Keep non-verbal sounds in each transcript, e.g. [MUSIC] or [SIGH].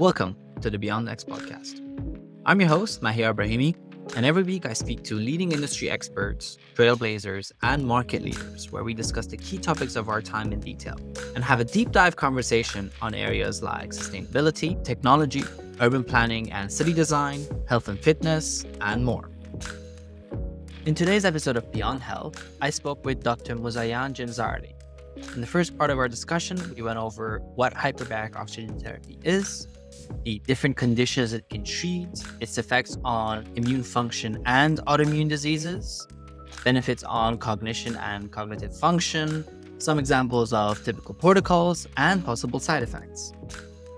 Welcome to the Beyond X podcast. I'm your host, Mahia Ibrahimi, and every week I speak to leading industry experts, trailblazers, and market leaders where we discuss the key topics of our time in detail and have a deep dive conversation on areas like sustainability, technology, urban planning and city design, health and fitness, and more. In today's episode of Beyond Health, I spoke with Dr. Mouzayan Ginzarly. In the first part of our discussion, we went over what hyperbaric oxygen therapy is, the different conditions it can treat, its effects on immune function and autoimmune diseases, benefits on cognition and cognitive function, some examples of typical protocols, and possible side effects.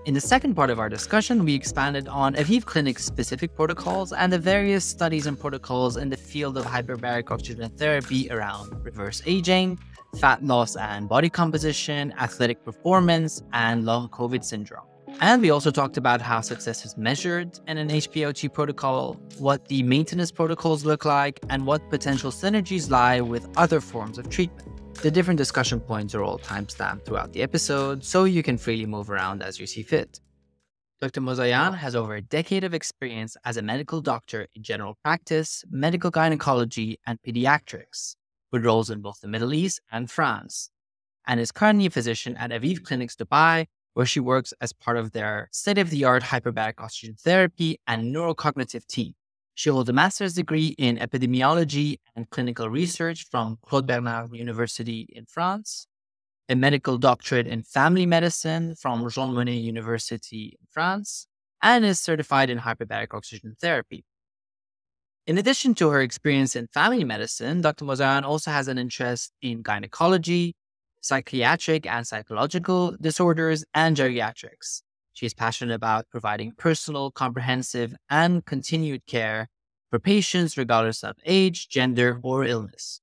In the second part of our discussion, we expanded on Aviv Clinic's specific protocols and the various studies and protocols in the field of hyperbaric oxygen therapy around reverse aging, fat loss and body composition, athletic performance, and long COVID syndrome. And we also talked about how success is measured in an HBOT protocol, what the maintenance protocols look like, and what potential synergies lie with other forms of treatment. The different discussion points are all timestamped throughout the episode, so you can freely move around as you see fit. Dr. Mouzayan has over a decade of experience as a medical doctor in general practice, medical gynecology, and pediatrics, with roles in both the Middle East and France, and is currently a physician at Aviv Clinics Dubai, where she works as part of their state of the art hyperbaric oxygen therapy and neurocognitive team. She holds a master's degree in epidemiology and clinical research from Claude Bernard University in France, a medical doctorate in family medicine from Jean Monnet University in France, and is certified in hyperbaric oxygen therapy. In addition to her experience in family medicine, Dr. Mouzayan also has an interest in gynecology, psychiatric and psychological disorders, and geriatrics. She is passionate about providing personal, comprehensive, and continued care for patients regardless of age, gender, or illness.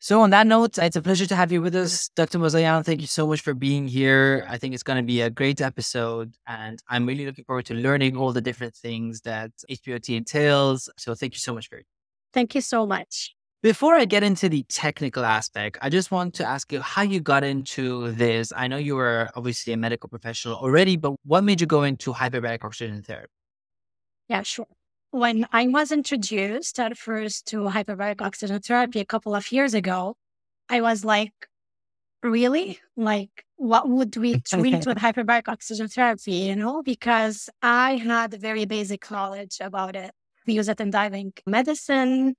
So, on that note, it's a pleasure to have you with us, Dr. Mouzayan. Thank you so much for being here. I think it's going to be a great episode, and I'm really looking forward to learning all the different things that HBOT entails. So, thank you so much for it. Thank you so much. Before I get into the technical aspect, I just want to ask you how you got into this. I know you were obviously a medical professional already, but what made you go into hyperbaric oxygen therapy? Yeah, sure. When I was introduced at first to hyperbaric oxygen therapy a couple of years ago, I was like, really? Like, what would we treat [LAUGHS] with hyperbaric oxygen therapy, you know? Because I had very basic knowledge about it. We use it in diving medicine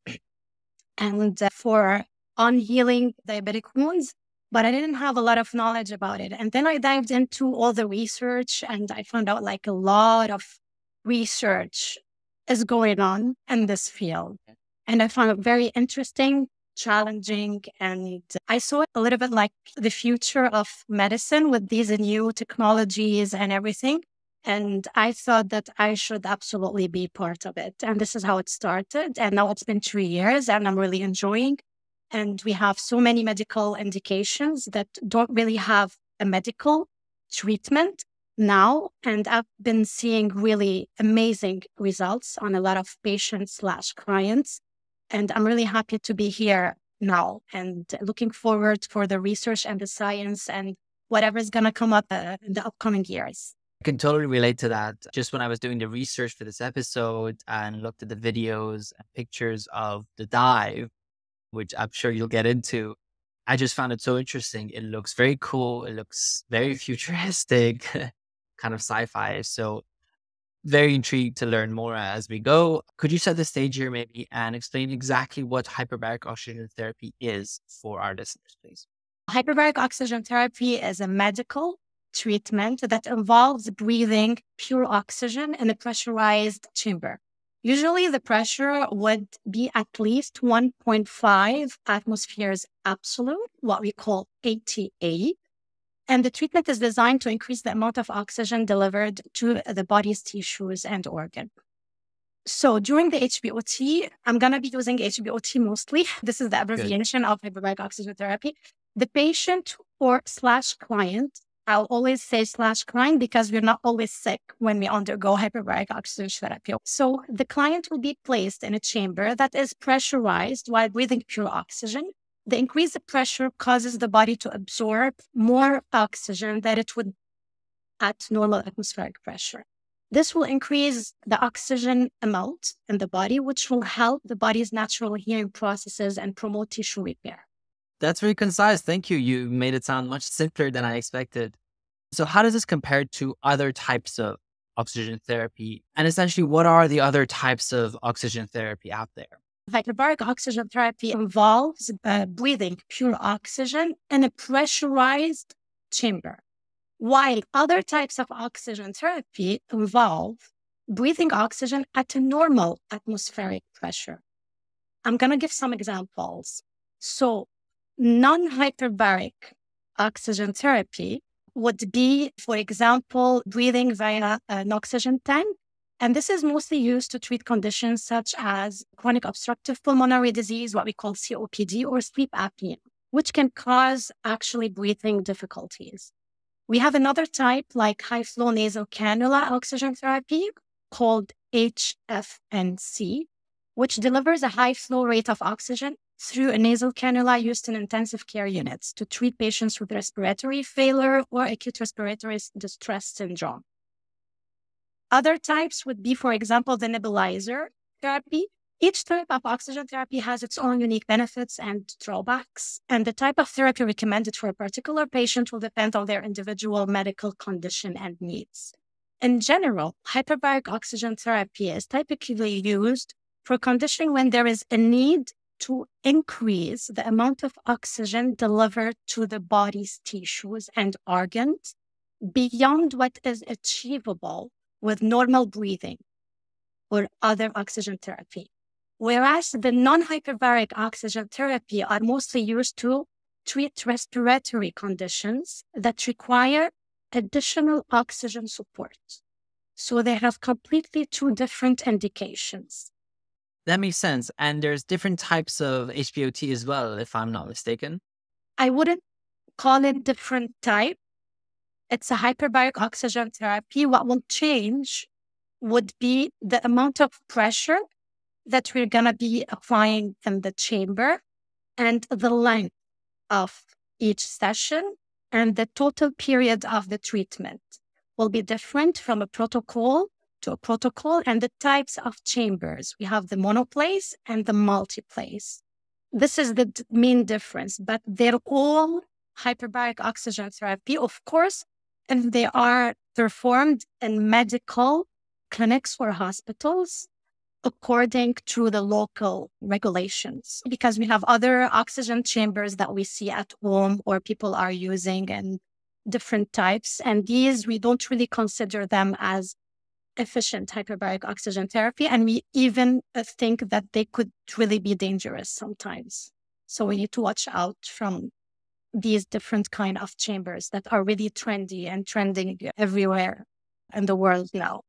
and uh, for on healing diabetic wounds, but I didn't have a lot of knowledge about it. And then I dived into all the research and I found out like a lot of research is going on in this field. And I found it very interesting, challenging, and I saw it a little bit like the future of medicine with these new technologies and everything. And I thought that I should absolutely be part of it. And this is how it started. And now it's been three years and I'm really enjoying. And we have so many medical indications that don't really have a medical treatment now. And I've been seeing really amazing results on a lot of patients slash clients. And I'm really happy to be here now and looking forward for the research and the science and whatever is going to come up uh, in the upcoming years. I can totally relate to that. Just when I was doing the research for this episode and looked at the videos and pictures of the dive, which I'm sure you'll get into, I just found it so interesting. It looks very cool. It looks very [LAUGHS] futuristic, [LAUGHS] kind of sci fi. So, very intrigued to learn more as we go. Could you set the stage here, maybe, and explain exactly what hyperbaric oxygen therapy is for our listeners, please? Hyperbaric oxygen therapy is a medical treatment that involves breathing pure oxygen in a pressurized chamber. Usually the pressure would be at least 1.5 atmospheres absolute, what we call ATA. And the treatment is designed to increase the amount of oxygen delivered to the body's tissues and organ. So during the HBOT, I'm going to be using HBOT mostly. [LAUGHS] This is the abbreviation Good. of hyperbaric oxygen therapy. The patient or slash client I'll always say slash client because we're not always sick when we undergo hyperbaric oxygen therapy. So the client will be placed in a chamber that is pressurized while breathing pure oxygen. The increased pressure causes the body to absorb more oxygen than it would at normal atmospheric pressure. This will increase the oxygen amount in the body, which will help the body's natural healing processes and promote tissue repair. That's very concise. Thank you. You made it sound much [LAUGHS] simpler than I expected. So, how does this compare to other types of oxygen therapy? And essentially, what are the other types of oxygen therapy out there? Hyperbaric oxygen therapy involves uh, breathing pure oxygen in a pressurized chamber, while other types of oxygen therapy involve breathing oxygen at a normal atmospheric pressure. I'm going to give some examples. So, non hyperbaric oxygen therapy would be, for example, breathing via an oxygen tank. And this is mostly used to treat conditions such as chronic obstructive pulmonary disease, what we call COPD, or sleep apnea, which can cause actually breathing difficulties. We have another type like high flow nasal cannula oxygen therapy called HFNC, which delivers a high flow rate of oxygen through a nasal cannula used in intensive care units to treat patients with respiratory failure or acute respiratory distress syndrome. Other types would be, for example, the nebulizer therapy. Each type of oxygen therapy has its own unique benefits and drawbacks, and the type of therapy recommended for a particular patient will depend on their individual medical condition and needs. In general, hyperbaric oxygen therapy is typically used for conditioning when there is a need to increase the amount of oxygen delivered to the body's tissues and organs beyond what is achievable with normal breathing or other oxygen therapy. Whereas the non hyperbaric oxygen therapy are mostly used to treat respiratory conditions that require additional oxygen support. So they have completely two different indications. That makes sense. And there's different types of HBOT as well, if I'm not mistaken. I wouldn't call it different type. It's a hyperbaric oxygen therapy. What will change would be the amount of pressure that we're going to be applying in the chamber and the length of each session and the total period of the treatment will be different from a protocol to a protocol and the types of chambers. We have the monoplace and the multiplace. This is the main difference, but they're all hyperbaric oxygen therapy, of course, and they are performed in medical clinics or hospitals according to the local regulations. Because we have other oxygen chambers that we see at home or people are using and different types. And these, we don't really consider them as efficient hyperbaric oxygen therapy. And we even uh, think that they could really be dangerous sometimes. So we need to watch out from these different kind of chambers that are really trendy and trending everywhere in the world now.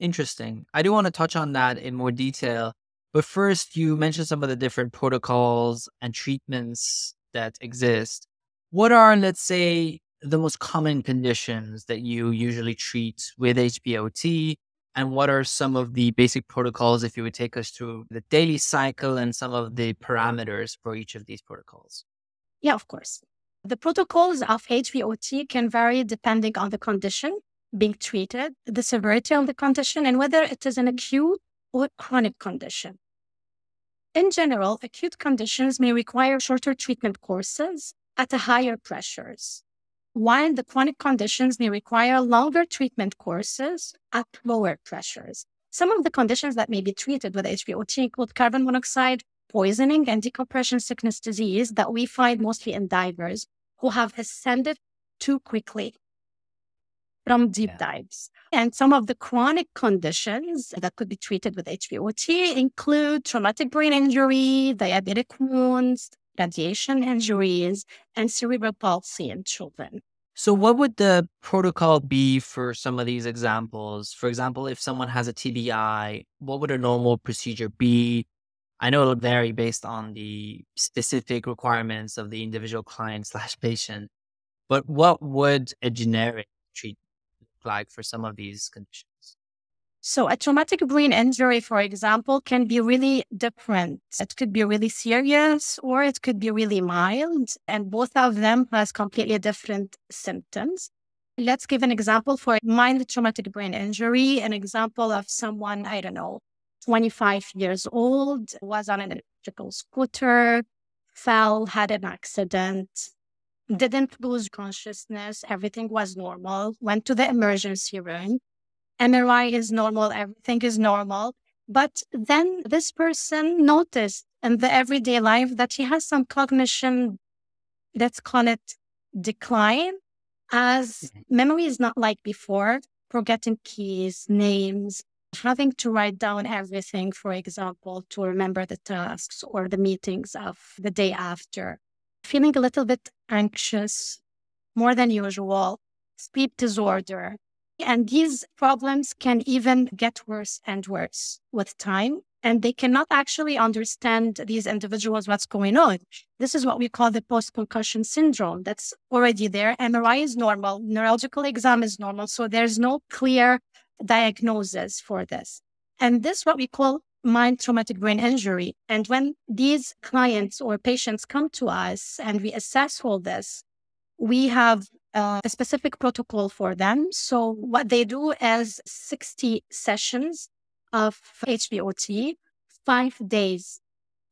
Interesting. I do want to touch on that in more detail. But first, you mentioned some of the different protocols and treatments that exist. What are, let's say, the most common conditions that you usually treat with HBOT? And what are some of the basic protocols if you would take us through the daily cycle and some of the parameters for each of these protocols? Yeah, of course. The protocols of HBOT can vary depending on the condition being treated, the severity of the condition, and whether it is an acute or chronic condition. In general, acute conditions may require shorter treatment courses at higher pressures while the chronic conditions may require longer treatment courses at lower pressures. Some of the conditions that may be treated with HBOT include carbon monoxide poisoning and decompression sickness disease that we find mostly in divers who have ascended too quickly from deep yeah. dives. And some of the chronic conditions that could be treated with HBOT include traumatic brain injury, diabetic wounds, radiation injuries, and cerebral palsy in children. So, what would the protocol be for some of these examples? For example, if someone has a TBI, what would a normal procedure be? I know it'll vary based on the specific requirements of the individual client [LAUGHS] slash patient, but what would a generic treatment look like for some of these conditions? So a traumatic brain injury, for example, can be really different. It could be really serious or it could be really mild. And both of them has completely different symptoms. Let's give an example for mild traumatic brain injury, an example of someone, I don't know, 25 years old, was on an electrical scooter, fell, had an accident, didn't lose consciousness, everything was normal, went to the emergency room. MRI is normal, everything is normal. But then this person noticed in the everyday life that he has some cognition, let's call it decline, as mm-hmm. memory is not like before, forgetting keys, names, having to write down everything, for example, to remember the tasks or the meetings of the day after, feeling a little bit anxious, more than usual, sleep disorder. And these problems can even get worse and worse with time. And they cannot actually understand these individuals what's going on. This is what we call the post concussion syndrome that's already there. MRI is normal, neurological exam is normal. So there's no clear diagnosis for this. And this what we call mild traumatic brain injury. And when these clients or patients come to us and we assess all this, we have uh, a specific protocol for them. So what they do is 60 sessions of HBOT, five days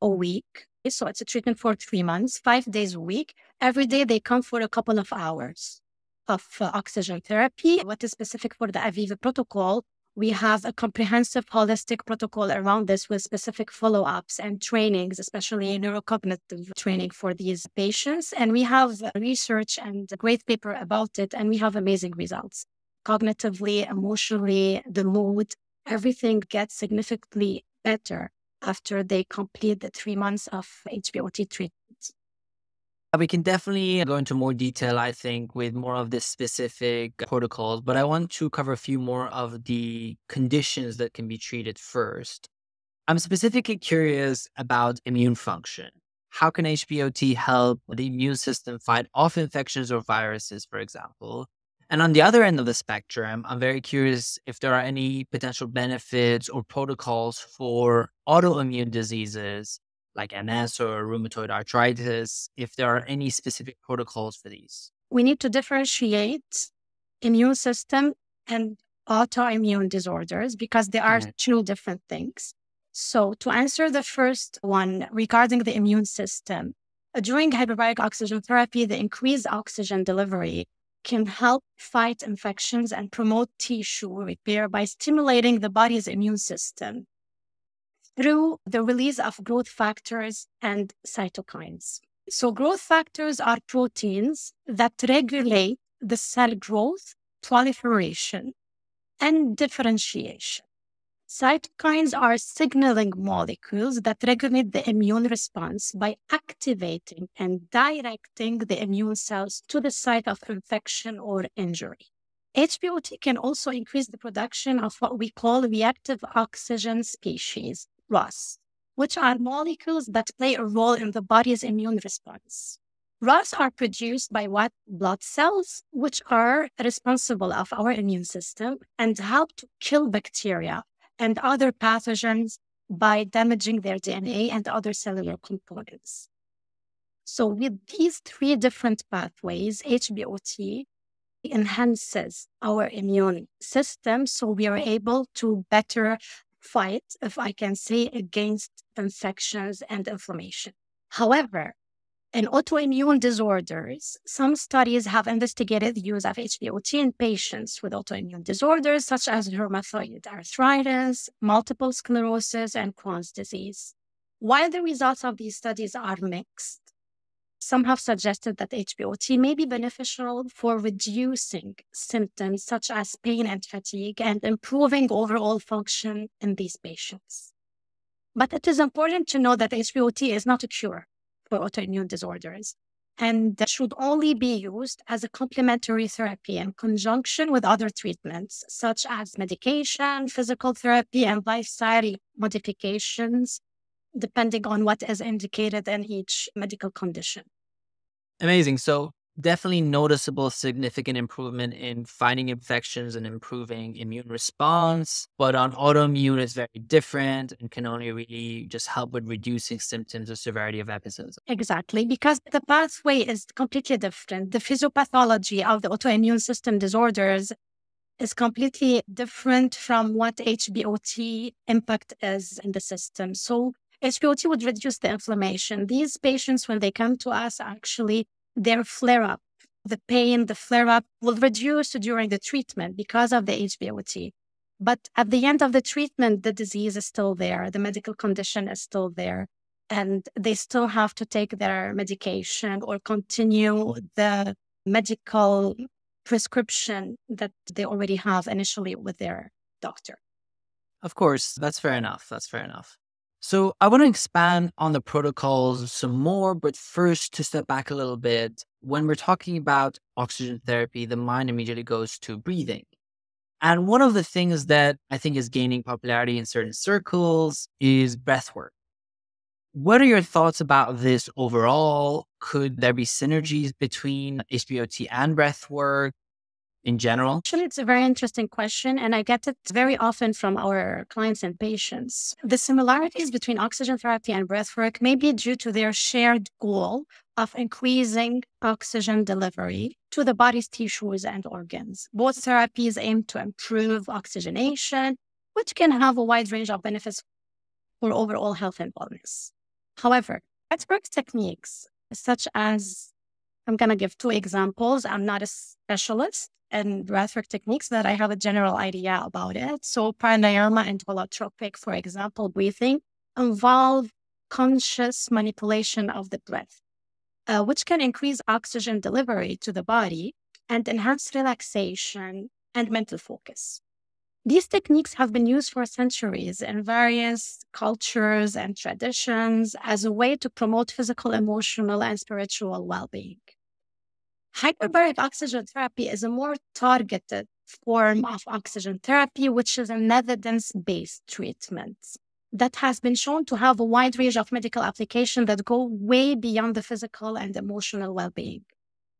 a week. So it's a treatment for three months, five days a week. Every day they come for a couple of hours of uh, oxygen therapy. What is specific for the Aviv protocol? We have a comprehensive holistic protocol around this with specific follow ups and trainings, especially neurocognitive training for these patients. And we have research and a great paper about it, and we have amazing results. Cognitively, emotionally, the mood, everything gets significantly better after they complete the three months of HBOT treatment. Uh, we can definitely go into more detail, I think, with more of the specific protocols, but I want to cover a few more of the conditions that can be treated first. I'm specifically curious about immune function. How can HBOT help the immune system fight off infections or viruses, for example? And on the other end of the spectrum, I'm very curious if there are any potential benefits or protocols for autoimmune diseases like MS or rheumatoid arthritis, if there are any specific protocols for these? We need to differentiate immune system and autoimmune disorders because they are mm-hmm. two different things. So, to answer the first one regarding the immune system, during hyperbaric oxygen therapy, the increased oxygen delivery can help fight infections and promote tissue repair by stimulating the body's immune system through the release of growth factors and cytokines. So, growth factors are proteins that regulate the cell growth, proliferation, and differentiation. Cytokines are signaling molecules that regulate the immune response by activating and directing the immune cells to the site of infection or injury. HBOT can also increase the production of what we call reactive oxygen species, ROS, which are molecules that play a role in the body's immune response. ROS are produced by white blood cells, which are responsible of our immune system and help to kill bacteria and other pathogens by damaging their DNA and other cellular components. So with these three different pathways, HBOT enhances our immune system so we are able to better fight, if I can say, against infections and inflammation. However, in autoimmune disorders, some studies have investigated the use of HBOT in patients with autoimmune disorders such as rheumatoid arthritis, multiple sclerosis, and Crohn's disease. While the results of these studies are mixed, some have suggested that HBOT may be beneficial for reducing symptoms such as pain and fatigue and improving overall function in these patients. But it is important to know that HBOT is not a cure for autoimmune disorders and should only be used as a complementary therapy in conjunction with other treatments, such as medication, physical therapy, and lifestyle modifications depending on what is indicated in each medical condition. Amazing. So definitely noticeable significant improvement in fighting infections and improving immune response. But on autoimmune, it's very different and can only really just help with reducing symptoms or severity of episodes. Exactly, because the pathway is completely different. The physiopathology of the autoimmune system disorders is completely different from what HBOT impact is in the system. So HBOT would reduce the inflammation. These patients, when they come to us, actually their flare up, the pain, the flare up will reduce during the treatment because of the HBOT. But at the end of the treatment, the disease is still there, the medical condition is still there, and they still have to take their medication or continue the medical prescription that they already have initially with their doctor. Of course, that's fair enough. That's fair enough. So I want to expand on the protocols some more, but first to step back a little bit. When we're talking about oxygen therapy, the mind immediately goes to breathing. And one of the things that I think is gaining popularity in certain circles is breath work. What are your thoughts about this overall? Could there be synergies between HBOT and breath work? In general? Actually, it's a very interesting question, and I get it very often from our clients and patients. The similarities between oxygen therapy and breathwork may be due to their shared goal of increasing oxygen delivery to the body's tissues and organs. Both therapies aim to improve oxygenation, which can have a wide range of benefits for overall health and wellness. However, breathwork techniques, such as I'm going to give two examples. I'm not a specialist, and breathwork techniques that I have a general idea about it. So pranayama and holotropic, for example, breathing involve conscious manipulation of the breath, uh, which can increase oxygen delivery to the body and enhance relaxation and mental focus. These techniques have been used for centuries in various cultures and traditions as a way to promote physical, emotional, and spiritual well being. Hyperbaric oxygen therapy is a more targeted form of oxygen therapy, which is an evidence based treatment that has been shown to have a wide range of medical applications that go way beyond the physical and emotional well being.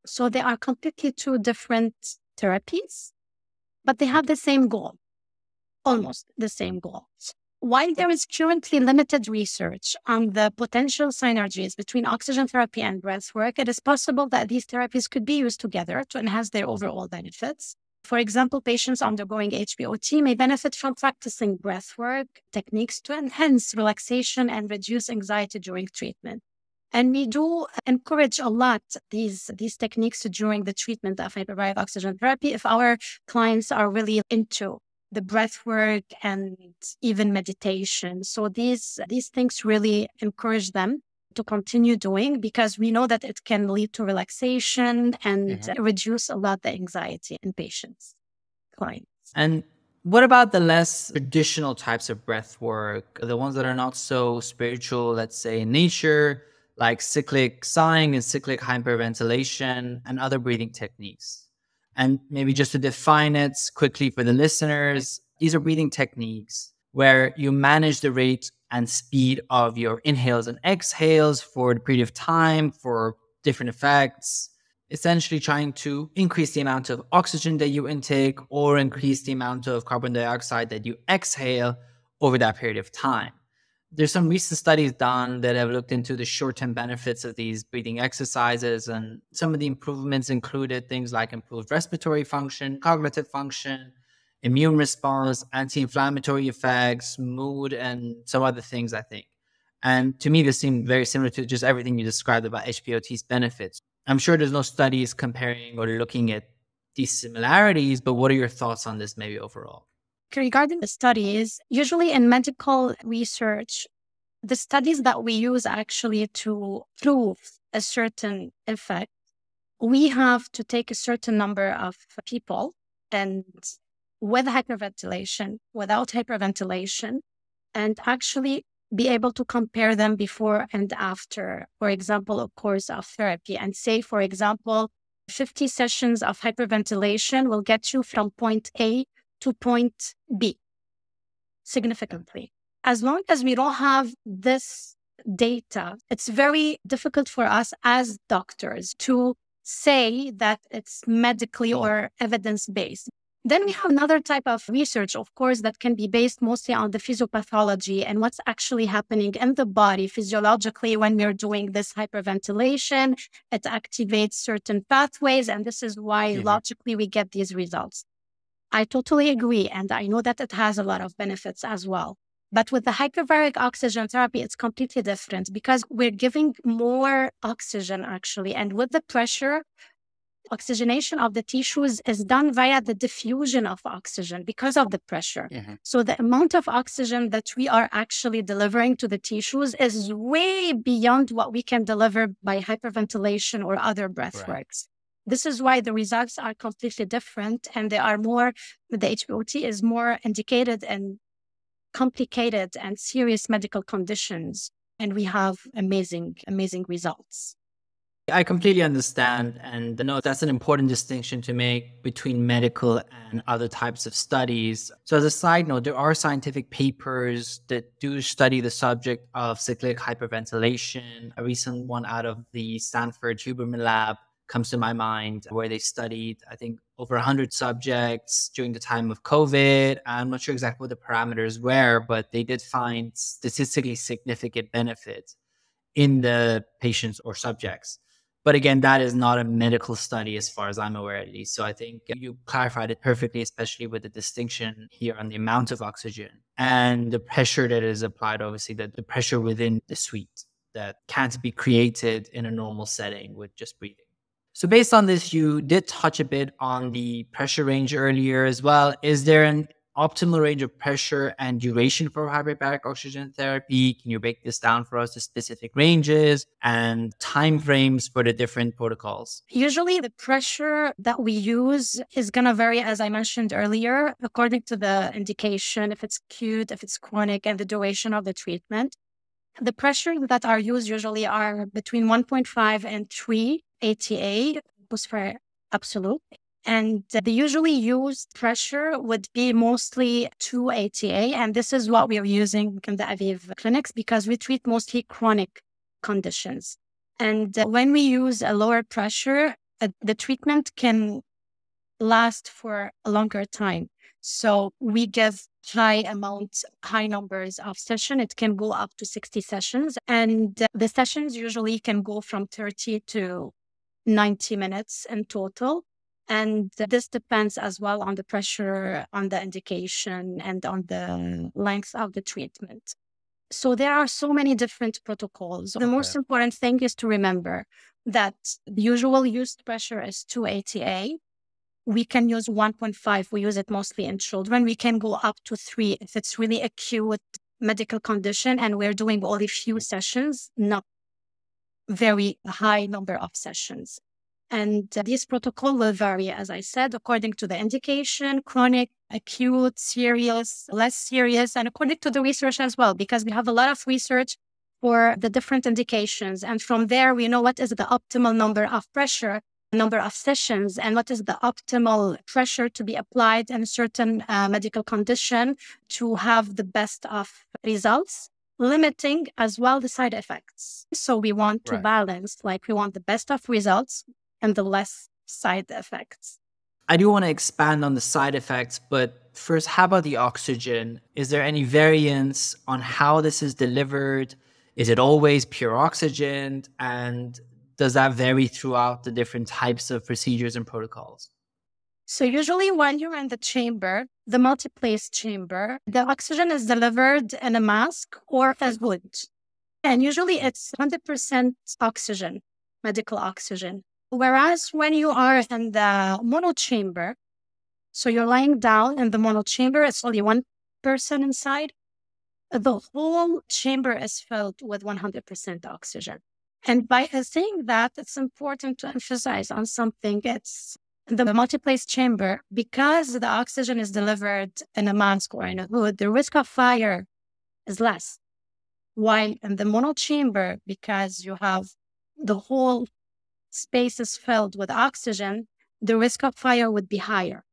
So they are completely two different therapies, but they have the same goal, almost the same goal. While there is currently limited research on the potential synergies between oxygen therapy and breath work, it is possible that these therapies could be used together to enhance their overall benefits. For example, patients undergoing HBOT may benefit from practicing breathwork techniques to enhance relaxation and reduce anxiety during treatment. And we do encourage a lot these, these techniques during the treatment of hyperbaric oxygen therapy if our clients are really into the breath work and even meditation. So these these things really encourage them to continue doing because we know that it can lead to relaxation and mm-hmm. reduce a lot the anxiety in patients, clients. And what about the less traditional types of breath work, the ones that are not so spiritual, let's say in nature, like cyclic sighing and cyclic hyperventilation and other breathing techniques? And maybe just to define it quickly for the listeners, these are breathing techniques where you manage the rate and speed of your inhales and exhales for the period of time for different effects, essentially trying to increase the amount of oxygen that you intake or increase the amount of carbon dioxide that you exhale over that period of time there's some recent studies done that have looked into the short-term benefits of these breathing exercises and some of the improvements included things like improved respiratory function cognitive function immune response anti-inflammatory effects mood and some other things i think. And to me this seemed very similar to just everything you described about HBOT's benefits. I'm sure there's no studies comparing or looking at these similarities but what are your thoughts on this maybe overall regarding the studies, usually in medical research, the studies that we use actually to prove a certain effect, we have to take a certain number of people and with hyperventilation, without hyperventilation, and actually be able to compare them before and after, for example, a course of therapy. And say, for example, 50 sessions of hyperventilation will get you from point A to point B significantly. As long as we don't have this data, it's very difficult for us as doctors to say that it's medically or evidence based. Then we have another type of research, of course, that can be based mostly on the physiopathology and what's actually happening in the body physiologically when we're doing this hyperventilation. It activates certain pathways, and this is why mm-hmm. logically we get these results. I totally agree. And I know that it has a lot of benefits as well. But with the hyperbaric oxygen therapy, it's completely different because we're giving more oxygen actually. And with the pressure, oxygenation of the tissues is done via the diffusion of oxygen because of the pressure. Mm-hmm. So the amount of oxygen that we are actually delivering to the tissues is way beyond what we can deliver by hyperventilation or other breath right. works. This is why the results are completely different and they are more, the HBOT is more indicated in complicated and serious medical conditions. And we have amazing, amazing results. I completely understand. And know that's an important distinction to make between medical and other types of studies. So, as a side note, there are scientific papers that do study the subject of cyclic hyperventilation. A recent one out of the Stanford Huberman Lab comes to my mind where they studied, I think, over 100 subjects during the time of COVID. I'm not sure exactly what the parameters were, but they did find statistically significant benefit in the patients or subjects. But again, that is not a medical study as far as I'm aware, at least. So I think you clarified it perfectly, especially with the distinction here on the amount of oxygen and the pressure that is applied, obviously, that the pressure within the suite that can't be created in a normal setting with just breathing. So based on this, you did touch a bit on the pressure range earlier as well. Is there an optimal range of pressure and duration for hyperbaric oxygen therapy? Can you break this down for us, the specific ranges and time frames for the different protocols? Usually the pressure that we use is going to vary, as I mentioned earlier, according to the indication, if it's acute, if it's chronic, and the duration of the treatment. The pressure that are used usually are between 1.5 and 3 ATA, atmosphere absolute. And the usually used pressure would be mostly 2 ATA. And this is what we are using in the Aviv clinics because we treat mostly chronic conditions. And when we use a lower pressure, uh, the treatment can last for a longer time. So we give high amounts, high numbers of session. It can go up to 60 sessions. And the sessions usually can go from 30 to 90 minutes in total. And this depends as well on the pressure, on the indication, and on the length of the treatment. So there are so many different protocols. The most important thing is to remember that the usual used pressure is 2 ATA. We can use 1.5. We use it mostly in children. We can go up to 3 if it's really acute medical condition and we're doing only few sessions, not very high number of sessions. And uh, this protocol will vary, as I said, according to the indication, chronic, acute, serious, less serious, and according to the research as well, because we have a lot of research for the different indications. And from there, we know what is the optimal number of pressure, number of sessions, and what is the optimal pressure to be applied in a certain uh, medical condition to have the best of results limiting as well the side effects. So we want to right. balance, like we want the best of results and the less side effects. I do want to expand on the side effects, but first, how about the oxygen? Is there any variance on how this is delivered? Is it always pure oxygen? And does that vary throughout the different types of procedures and protocols? So usually when you're in the chamber, the multiplace chamber, the oxygen is delivered in a mask or as hood. And usually it's 100% oxygen, medical oxygen. Whereas when you are in the mono chamber, so you're lying down in the mono chamber, it's only one person inside. The whole chamber is filled with 100% oxygen. And by uh, saying that, it's important to emphasize on something. It's the multiplace chamber, because the oxygen is delivered in a mask or in a hood, the risk of fire is less. While in the mono chamber, because you have the whole space is filled with oxygen, the risk of fire would be higher.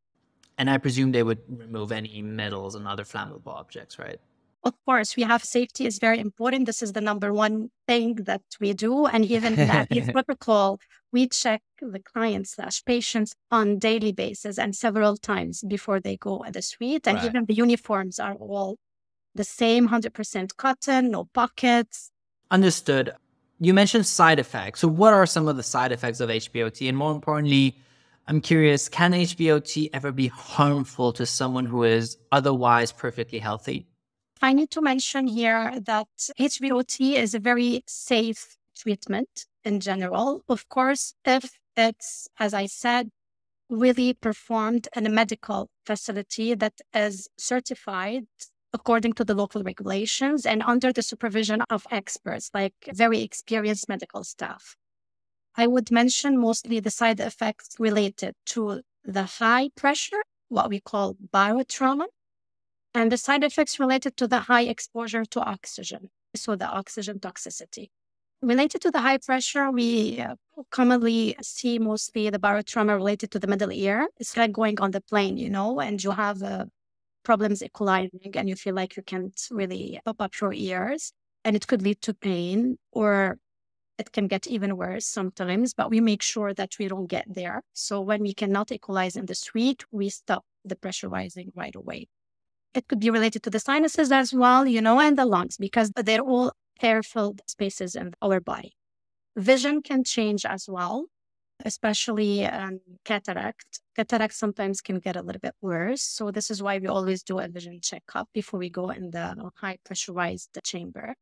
And I presume they would remove any metals and other flammable objects, right? Of course, we have safety is very important. This is the number one thing that we do. And even that [LAUGHS] protocol, we check the clients slash patients on daily basis and several times before they go at the suite. And Right. even the uniforms are all the same, 100% cotton, no pockets. Understood. You mentioned side effects. So, what are some of the side effects of HBOT? And more importantly, I'm curious can HBOT ever be harmful to someone who is otherwise perfectly healthy? I need to mention here that HBOT is a very safe treatment in general. Of course, if it's, as I said, really performed in a medical facility that is certified according to the local regulations and under the supervision of experts, like very experienced medical staff. I would mention mostly the side effects related to the high pressure, what we call barotrauma, and the side effects related to the high exposure to oxygen, so the oxygen toxicity. Related to the high pressure, we uh, commonly see mostly the barotrauma related to the middle ear. It's like going on the plane, you know, and you have uh, problems equalizing and you feel like you can't really pop up your ears. And it could lead to pain or it can get even worse sometimes, but we make sure that we don't get there. So when we cannot equalize in the suite, we stop the pressurizing right away. It could be related to the sinuses as well, you know, and the lungs because they're all air filled spaces in our body. Vision can change as well, especially um, cataract. Cataract sometimes can get a little bit worse. So, this is why we always do a vision checkup before we go in the high pressurized chamber.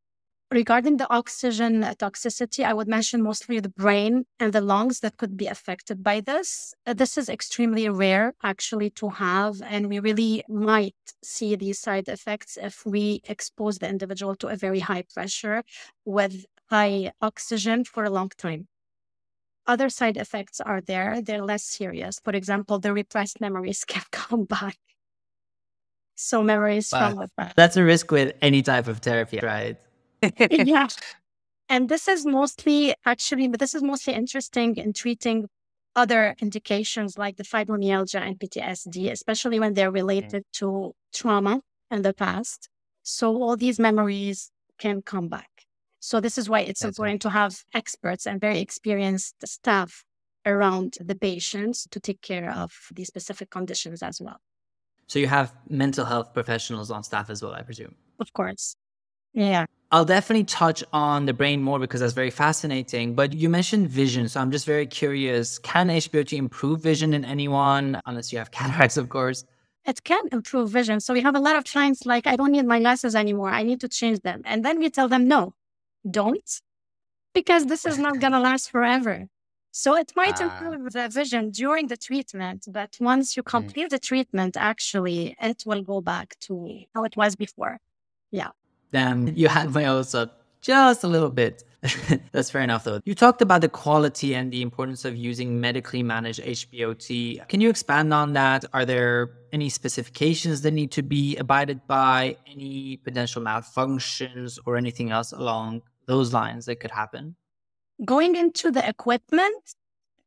Regarding the oxygen toxicity, I would mention mostly the brain and the lungs that could be affected by this. Uh, This is extremely rare actually to have, and we really might see these side effects if we expose the individual to a very high pressure with high oxygen for a long time. Other side effects are there, they're less serious. For example, the repressed memories [LAUGHS] can come back. So, memories from the past. That's a risk with any type of therapy, right? [LAUGHS] yeah. And this is mostly actually, but this is mostly interesting in treating other indications like the fibromyalgia and PTSD, especially when they're mm. related to trauma in the past. So all these memories can come back. So this is why it's That's important to have experts and very experienced staff around the patients to take care of these specific conditions as well. So, you have mental health professionals on staff as well, I presume. Of course. Yeah. I'll definitely touch on the brain more because that's very fascinating. But you mentioned vision. So I'm just very curious can HBOT improve vision in anyone, unless you have [LAUGHS] cataracts, of course? it can improve vision. So we have a lot of clients like, I don't need my glasses anymore. I need to change them. And then we tell them, no, don't, because this is not going to last forever. So it [LAUGHS] might Ah. improve the vision during the treatment, but once you complete the treatment, actually, it will go back to how it was before. Damn, [LAUGHS] you had my hopes up just a little bit. [LAUGHS] That's fair enough, though. You talked about the quality and the importance of using medically managed HBOT. Can you expand on that? Are there any specifications that need to be abided by? Any potential malfunctions or anything else along those lines that could happen? Going into the equipment,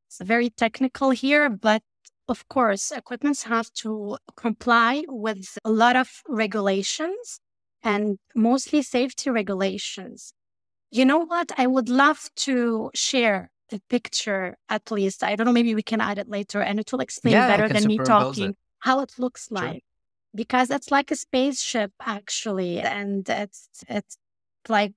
it's very technical here, but of course, equipments have to comply with a lot of regulations and mostly safety regulations. You know what? I would love to share the picture at least. I don't know, maybe we can add it later and it will explain Yeah, better than me talking it. how it looks Sure. like. Because it's like a spaceship actually, and it's it's like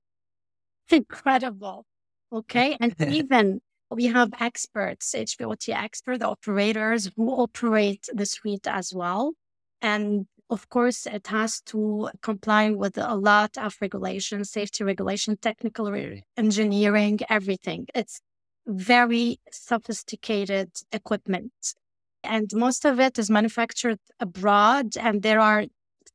[LAUGHS] incredible. Okay. And [LAUGHS] even we have experts, HBOT expert, the operators who operate the suite as well. And of course, it has to comply with a lot of regulations, safety regulation, technical re- engineering, everything. It's very sophisticated equipment. And most of it is manufactured abroad. And there are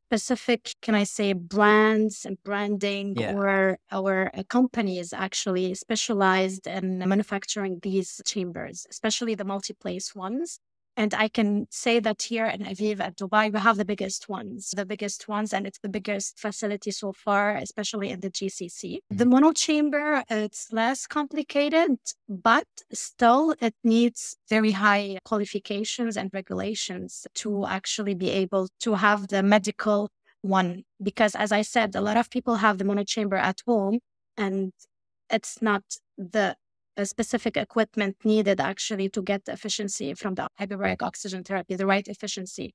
specific, can I say, brands and branding Yeah. or our uh, companies actually specialized in manufacturing these chambers, especially the multi-place ones. And I can say that here in Aviv at Dubai, we have the biggest ones, the biggest ones, and it's the biggest facility so far, especially in the GCC. The mm-hmm. mono chamber, it's less complicated, but still it needs very high qualifications and regulations to actually be able to have the medical one because as I said, a lot of people have the mono chamber at home and it's not the specific equipment needed actually to get the efficiency from the hyperbaric oxygen therapy, the right efficiency.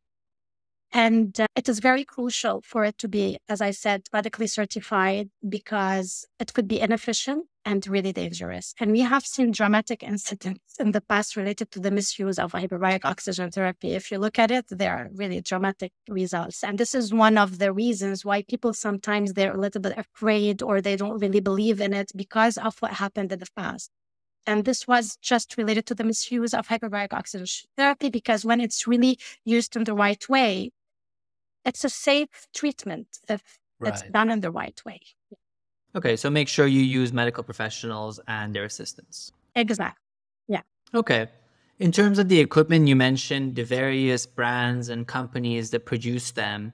And uh, it is very crucial for it to be, as I said, medically certified because it could be inefficient and really dangerous. And we have seen dramatic incidents in the past related to the misuse of hyperbaric oxygen therapy. If you look at it, there are really dramatic results. And this is one of the reasons why people sometimes they're a little bit afraid or they don't really believe in it because of what happened in the past. And this was just related to the misuse of hyperbaric oxygen therapy because when it's really used in the right way, it's a safe treatment if right. it's done in the right way. Okay, so make sure you use medical professionals and their assistants. Exactly. Yeah. Okay. In terms of the equipment, you mentioned the various brands and companies that produce them.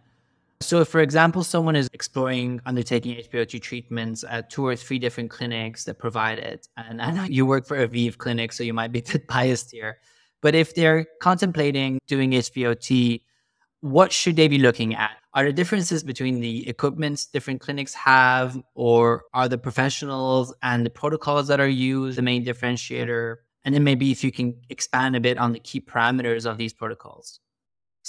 So, if, for example, someone is exploring undertaking HBOT treatments at two or three different clinics that provide it, and I know [LAUGHS] you work for Aviv Clinic, so you might be a bit [LAUGHS] biased here, but if they're contemplating doing HBOT, what should they be looking at? Are there differences between the equipments different clinics have, or are the professionals and the protocols that are used the main differentiator? And then maybe if you can expand a bit on the key parameters of these protocols.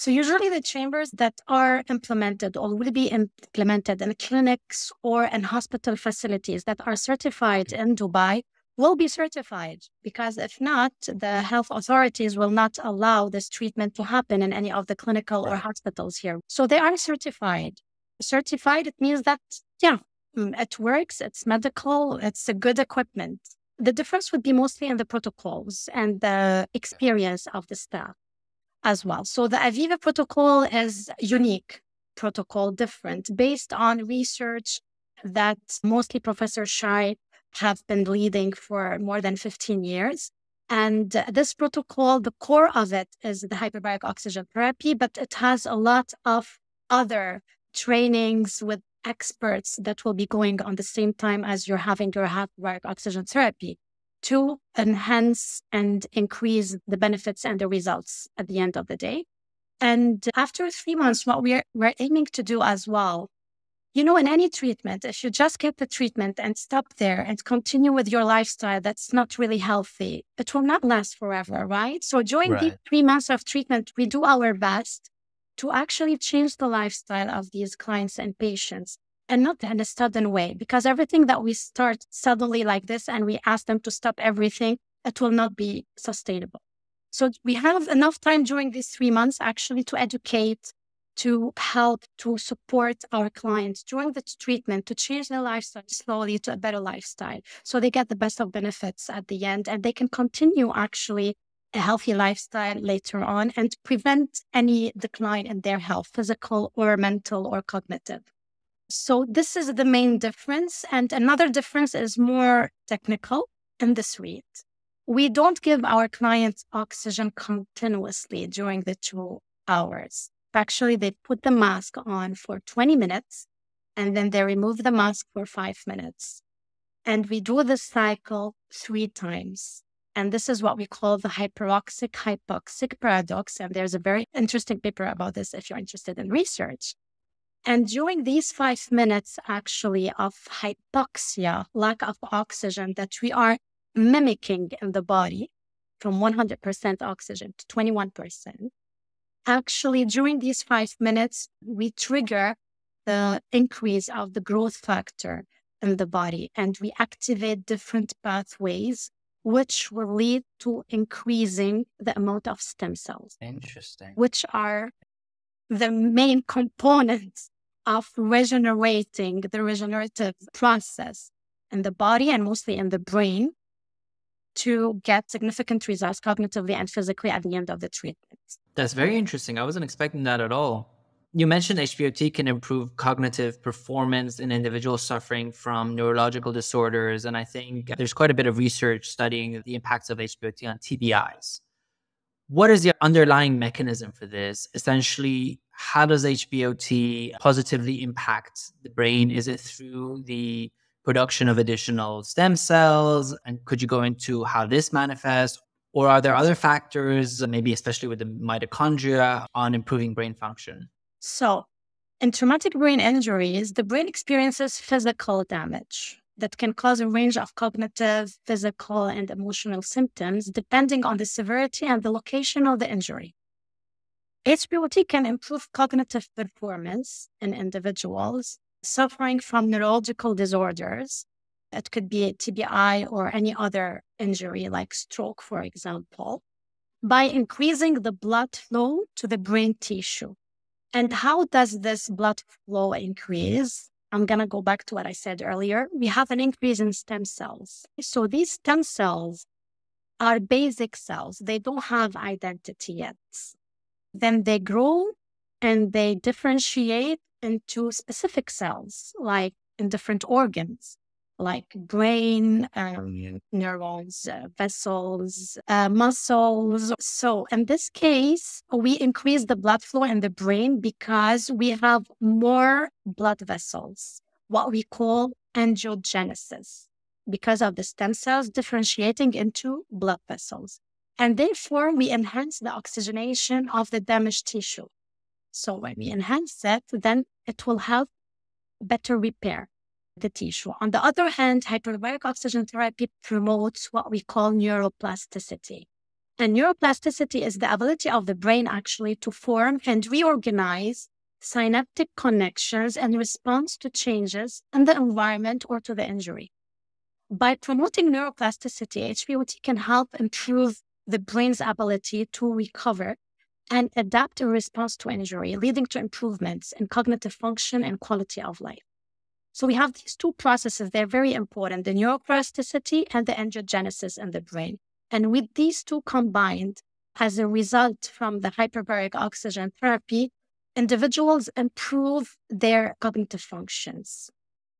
So, usually the chambers that are implemented or will be implemented in clinics or in hospital facilities that are certified in Dubai will be certified because if not, the health authorities will not allow this treatment to happen in any of the clinical or hospitals here. So they are certified. Certified, it means that, yeah, mm, it works, it's medical, it's a good equipment. The difference would be mostly in the protocols and the experience of the staff as well. So the Aviva protocol is unique protocol, different, based on research that mostly Professor Shai have been leading for more than 15 years. And this protocol, the core of it is the hyperbaric oxygen therapy, but it has a lot of other trainings with experts that will be going on the same time as you're having your hyperbaric oxygen therapy to enhance and increase the benefits and the results at the end of the day. And after three months, what we're, we're aiming to do as well you know, in any treatment, if you just get the treatment and stop there and continue with your lifestyle that's not really healthy, it will not last forever, right? So during right. the three months of treatment, we do our best to actually change the lifestyle of these clients and patients and not in a sudden way, because everything that we start suddenly like this and we ask them to stop everything, it will not be sustainable. So we have enough time during these three months actually to educate to help to support our clients during the treatment to change their lifestyle slowly to a better lifestyle so they get the best of benefits at the end and they can continue actually a healthy lifestyle later on and prevent any decline in their health physical or mental or cognitive so this is the main difference and another difference is more technical in the suite we don't give our clients oxygen continuously during the two hours Actually, they put the mask on for 20 minutes and then they remove the mask for five minutes. And we do this cycle three times. And this is what we call the hyperoxic hypoxic paradox. And there's a very interesting paper about this if you're interested in research. And during these five minutes, actually, of hypoxia, lack of oxygen that we are mimicking in the body from 100% oxygen to 21%, actually during these five minutes, we trigger the increase of the growth factor in the body and we activate different pathways, which will lead to increasing the amount of stem cells. Interesting. Which are the main components of regenerating the regenerative process in the body and mostly in the brain to get significant results cognitively and physically at the end of the treatment. That's very interesting. I wasn't expecting that at all. You mentioned HBOT can improve cognitive performance in individuals suffering from neurological disorders. And I think there's quite a bit of research studying the impacts of HBOT on TBIs. What is the underlying mechanism for this? Essentially, how does HBOT positively impact the brain? Is it through the production of additional stem cells? And could you go into how this manifests? Or are there other factors, maybe especially with the mitochondria, on improving brain function? So, In traumatic brain injuries, the brain experiences physical damage that can cause a range of cognitive, physical, and emotional symptoms depending on the severity and the location of the injury. HBOT can improve cognitive performance in individuals suffering from neurological disorders. It could be TBI or any other injury like stroke, for example, by increasing the blood flow to the brain tissue. And how does this blood flow increase? I'm going to go back to what I said earlier. We have an increase in stem cells. So these stem cells are basic cells, they don't have identity yet. Then they grow and they differentiate into specific cells, like in different organs, like brain, um, neurons, uh, vessels, uh, muscles. So in this case, we increase the blood flow in the brain because we have more blood vessels, what we call angiogenesis, because of the stem cells differentiating into blood vessels. And therefore, we enhance the oxygenation of the damaged tissue. So when we enhance it, then it will help better repair the tissue. On the other hand, hyperbaric oxygen therapy promotes what we call neuroplasticity. And neuroplasticity is the ability of the brain actually to form and reorganize synaptic connections in response to changes in the environment or to the injury. By promoting neuroplasticity, HBOT can help improve the brain's ability to recover and adapt in response to injury, leading to improvements in cognitive function and quality of life. So we have these two processes, they're very important the neuroplasticity and the angiogenesis in the brain. And with these two combined, as a result from the hyperbaric oxygen therapy, individuals improve their cognitive functions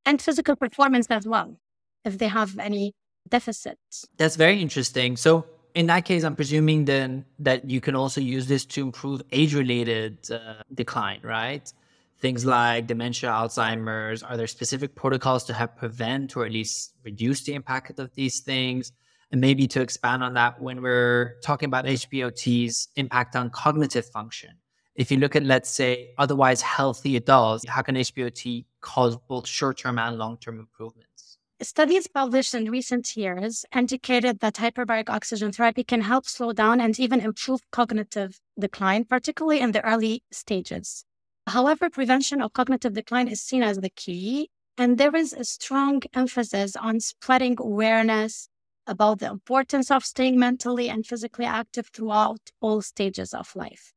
and physical performance as well, if they have any deficits. That's very interesting. So, in that case, I'm presuming then that you can also use this to improve age related uh, decline, right? Things like dementia, Alzheimer's. Are there specific protocols to help prevent or at least reduce the impact of these things? And maybe to expand on that, when we're talking about HBOT's impact on cognitive function, if you look at, let's say, otherwise healthy adults, how can HBOT cause both short term and long term improvements? Studies published in recent years indicated that hyperbaric oxygen therapy can help slow down and even improve cognitive decline, particularly in the early stages. However, prevention of cognitive decline is seen as the key, and there is a strong emphasis on spreading awareness about the importance of staying mentally and physically active throughout all stages of life.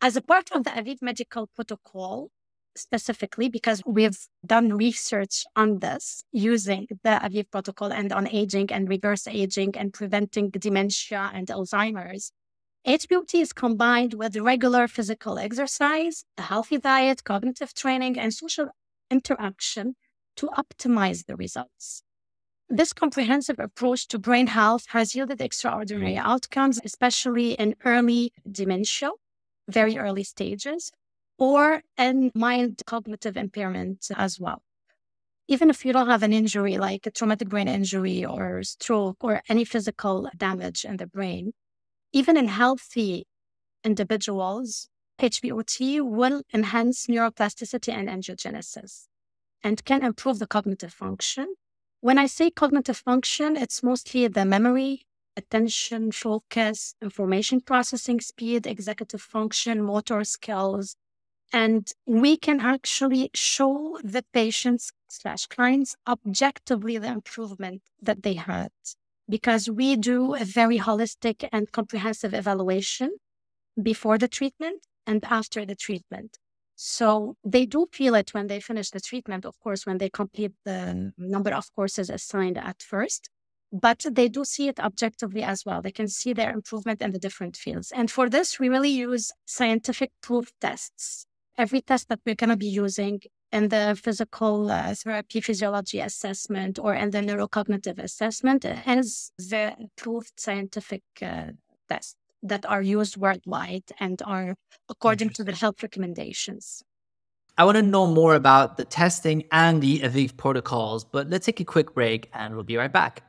As a part of the Aviv Medical Protocol, specifically because we've done research on this using the Aviv protocol and on aging and reverse aging and preventing dementia and Alzheimer's. HBOT is combined with regular physical exercise, a healthy diet, cognitive training, and social interaction to optimize the results. This comprehensive approach to brain health has yielded extraordinary mm-hmm. outcomes, especially in early dementia, very early stages, or in mild cognitive impairment as well. Even if you don't have an injury like a traumatic brain injury or stroke or any physical damage in the brain, even in healthy individuals, HBOT will enhance neuroplasticity and angiogenesis and can improve the cognitive function. When I say cognitive function, it's mostly the memory, attention, focus, information processing speed, executive function, motor skills, and we can actually show the patients slash clients objectively the improvement that they had because we do a very holistic and comprehensive evaluation before the treatment and after the treatment. So they do feel it when they finish the treatment, of course, when they complete the number of courses assigned at first, but they do see it objectively as well. They can see their improvement in the different fields. And for this, we really use scientific proof tests every test that we're going to be using in the physical uh, therapy physiology assessment or in the neurocognitive assessment has the approved scientific uh, tests that are used worldwide and are according to the health recommendations. I want to know more about the testing and the Aviv protocols, but let's take a quick break and we'll be right back.